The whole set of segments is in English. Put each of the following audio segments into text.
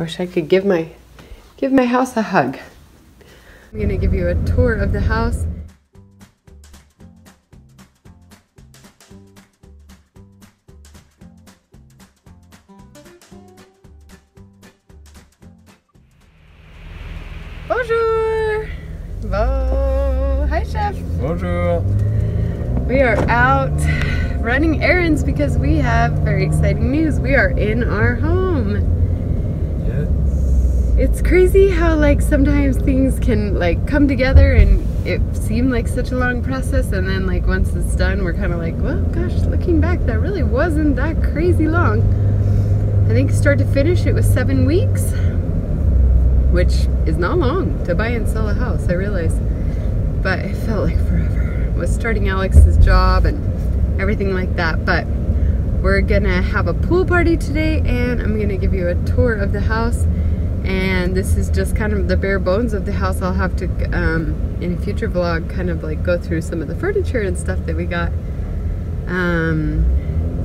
I wish I could give my give my house a hug. I'm gonna give you a tour of the house. Bonjour! Bon. Hi, chef. Bonjour. We are out running errands because we have very exciting news. We are in our home. It's crazy how like sometimes things can like come together and it seemed like such a long process and then like once it's done we're kind of like, well gosh, looking back that really wasn't that crazy long. I think start to finish it was seven weeks, which is not long to buy and sell a house, I realize. But it felt like forever. was starting Alex's job and everything like that. But we're gonna have a pool party today and I'm gonna give you a tour of the house. And this is just kind of the bare bones of the house. I'll have to, um, in a future vlog, kind of like go through some of the furniture and stuff that we got. Um,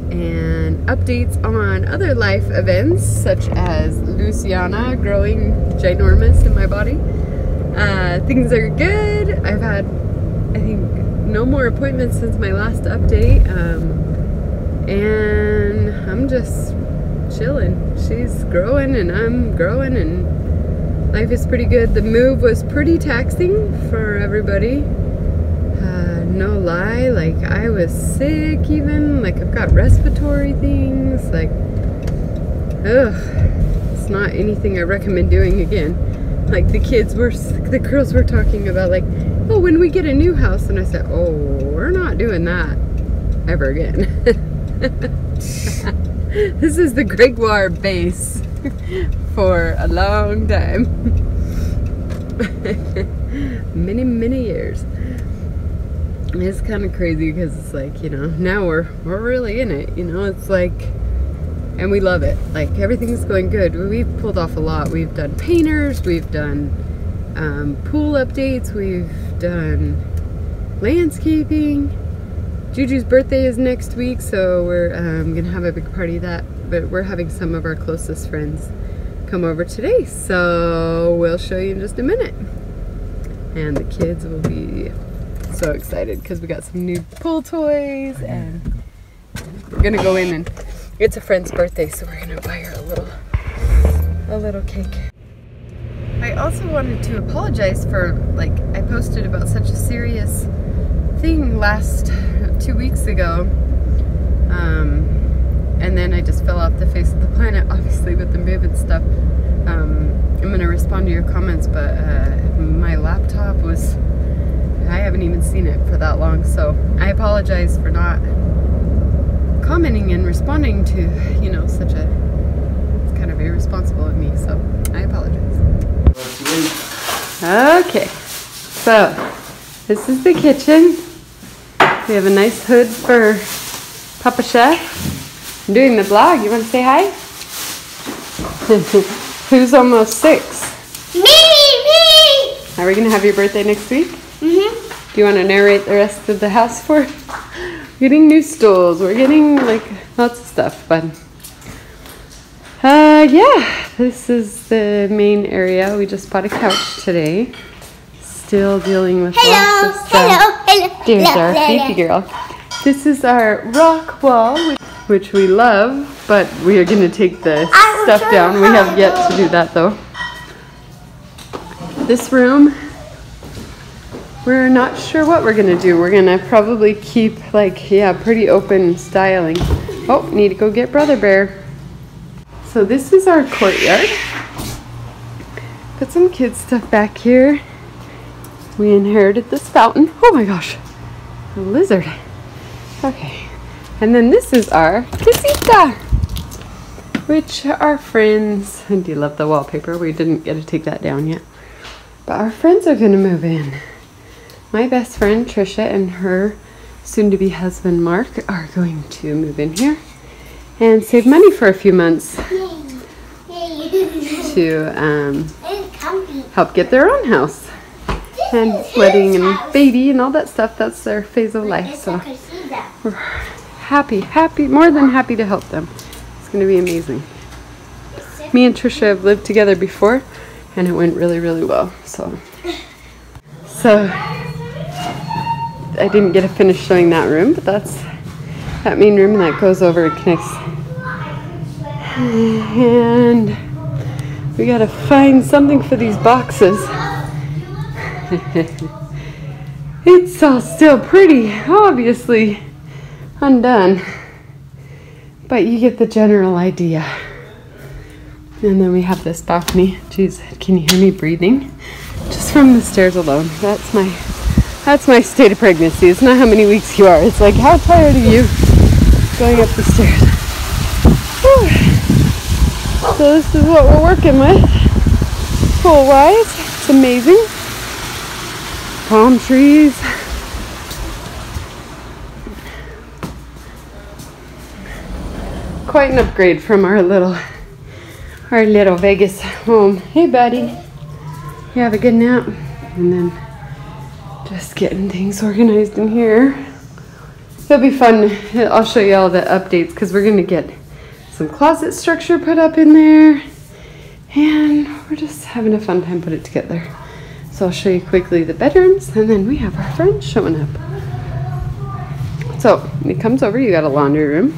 and updates on other life events such as Luciana growing ginormous in my body. Uh, things are good. I've had, I think, no more appointments since my last update. Um, and I'm just chilling. She's growing and I'm growing and life is pretty good. The move was pretty taxing for everybody. Uh, no lie, like I was sick even, like I've got respiratory things, like, ugh, it's not anything I recommend doing again. Like the kids were, the girls were talking about like, oh, when we get a new house, and I said, oh, we're not doing that ever again. this is the Gregoire base for a long time. many, many years. It's kind of crazy because it's like, you know, now we're we're really in it, you know, it's like and we love it. Like everything's going good. We've pulled off a lot. We've done painters, we've done um, pool updates, we've done landscaping. Juju's birthday is next week, so we're um, gonna have a big party that, but we're having some of our closest friends come over today, so we'll show you in just a minute. And the kids will be so excited because we got some new pool toys and we're gonna go in and it's a friend's birthday, so we're gonna buy her a little a little cake. I also wanted to apologize for like I posted about such a serious thing last two weeks ago. Um, and then I just fell off the face of the planet, obviously with the move and stuff. Um, I'm gonna respond to your comments, but uh, my laptop was, I haven't even seen it for that long, so I apologize for not commenting and responding to, you know, such a, it's kind of irresponsible of me, so I apologize. Okay, so this is the kitchen. We have a nice hood for Papa Chef. I'm doing the vlog. You want to say hi? Who's almost six? Me, me. Are we going to have your birthday next week? Mhm. Do you want to narrate the rest of the house for? We're getting new stools. We're getting like lots of stuff, but uh, yeah, this is the main area. We just bought a couch today. Still dealing with Hello, lots of stuff. hello. There's our baby girl. This is our rock wall, which- we love, but we are going to take the I stuff down. We have yet to do that though. This room, we're not sure what we're going to do. We're going to probably keep like, yeah, pretty open styling. Oh, need to go get Brother Bear. So this is our courtyard. Put some kids stuff back here. We inherited this fountain. Oh my gosh, lizard. Okay. And then this is our casita, which our friends, I do love the wallpaper. We didn't get to take that down yet. But our friends are going to move in. My best friend Trisha and her soon to be husband Mark are going to move in here and save money for a few months Yay. Yay. to um, help get their own house and wedding and baby and all that stuff. That's their phase of life. So we're happy, happy, more than happy to help them. It's going to be amazing. me and Trisha have lived together before, and it went really, really well. So, so I didn't get to finish showing that room, but that's that main room, that goes over and connects. And we gotta find something for these boxes. it's all still pretty, obviously undone, but you get the general idea. And then we have this balcony. Jeez, can you hear me breathing? Just from the stairs alone. That's my that's my state of pregnancy. It's not how many weeks you are. It's like how tired are you going up the stairs? So this is what we're working with. Pool wise. It's amazing. Palm trees. Quite an upgrade from our little our little Vegas home. Hey buddy. You have a good nap? And then just getting things organized in here. It'll be fun. I'll show you all the updates because we're going to get some closet structure put up in there. And we're just having a fun time put it together. So I'll show you quickly the bedrooms and then we have our friends showing up. So he comes over, you got a laundry room.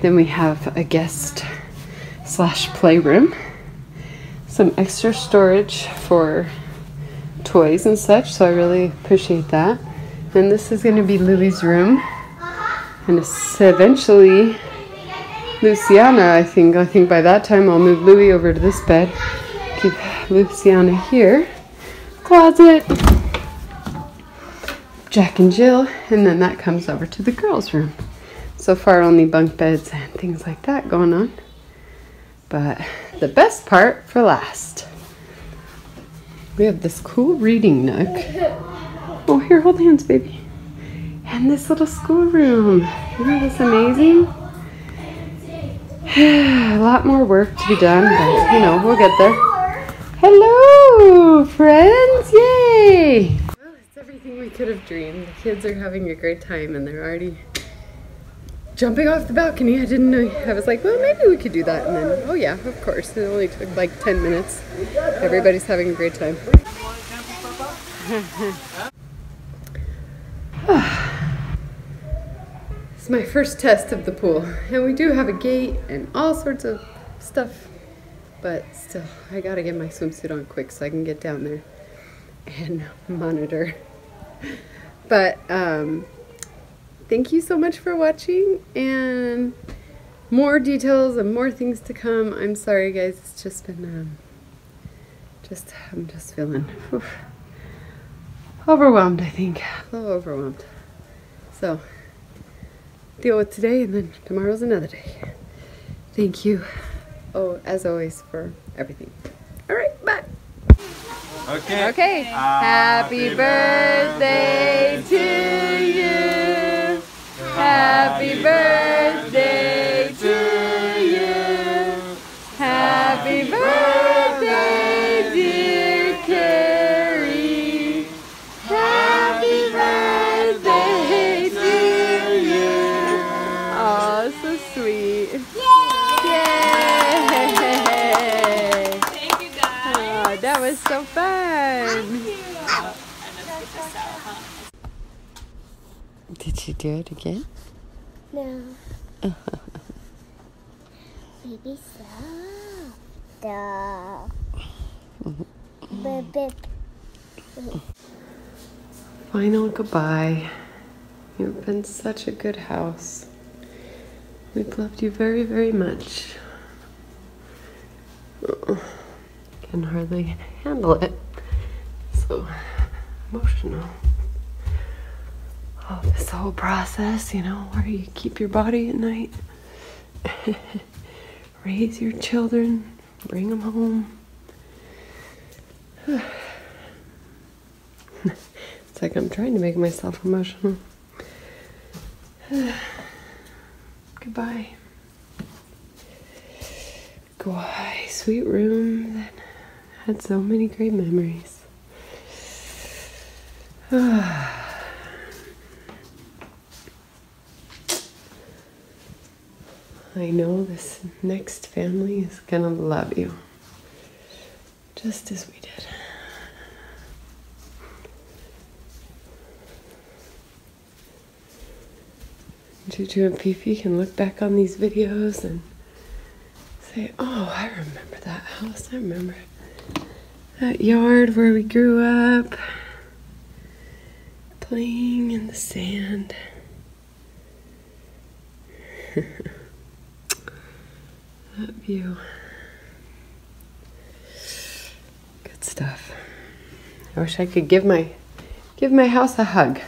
Then we have a guest slash playroom. Some extra storage for toys and such, so I really appreciate that. And this is going to be Lily's room. And eventually Luciana, I think. I think by that time I'll move Louie over to this bed. Keep Luciana here. Closet. Jack and Jill. And then that comes over to the girls' room. So far only bunk beds and things like that going on. But the best part for last. We have this cool reading nook. Oh, here, hold hands, baby. And this little schoolroom. Isn't this amazing? A lot more work to be done, but you know, we'll get there. Hello, friends! Yay! Well, it's everything we could have dreamed. The kids are having a great time and they're already jumping off the balcony. I didn't know. I was like, well, maybe we could do that. And then, oh yeah, of course. It only took like 10 minutes. Everybody's having a great time. it's my first test of the pool. And we do have a gate and all sorts of stuff. But still, I gotta get my swimsuit on quick so I can get down there and monitor. But, um, thank you so much for watching and more details and more things to come. I'm sorry guys, it's just been um, just I'm just feeling oof, overwhelmed I think. A little overwhelmed. So deal with today and then tomorrow's another day. Thank you. Oh, as always for everything. Alright, bye. Okay. Okay. Happy birthday to you. So fun. Did you do it again? No. Baby soft. Duh. Bip, bip. Final goodbye. You've been such a good house. We've loved you very, very much. Oh, Can hardly handle it. So emotional. Oh, this whole process, you know, where you keep your body at night, raise your children, bring them home. It's like I'm trying to make myself emotional. Goodbye. Goodbye, sweet room that had so many great memories. I know this next family is gonna love you. Just as we did. Juju and Fifi can look back on these videos and say, oh, I remember that house. I remember that yard where we grew up, playing in the sand. that view. Good stuff. I wish I could give my give my house a hug.